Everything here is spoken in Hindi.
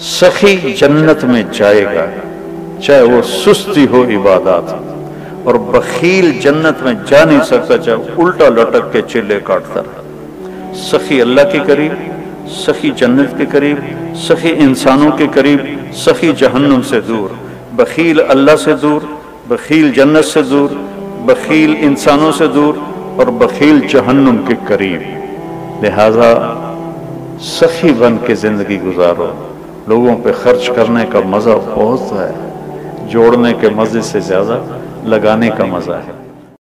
सखी जन्नत में जाएगा, चाहे वो सुस्ती हो इबादत, और बखील जन्नत में जा नहीं सकता, चाहे उल्टा लटक के चिल्ले काटता रहा। सखी अल्लाह के करीब, सखी जन्नत के करीब, सखी इंसानों के करीब, सखी जहन्नुम से दूर, बखील अल्लाह से दूर, बखील जन्नत से दूर, बखील इंसानों से दूर, और बखील जहन्नुम के करीब। लिहाजा सखी बन के ज़िंदगी गुजारो। लोगों पे खर्च करने का मज़ा बहुत है, जोड़ने के मज़े से ज़्यादा, लगाने का मज़ा है।